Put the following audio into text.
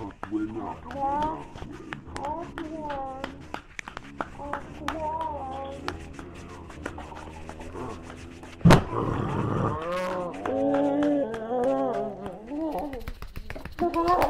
We're not. We're not. We're not. Oh,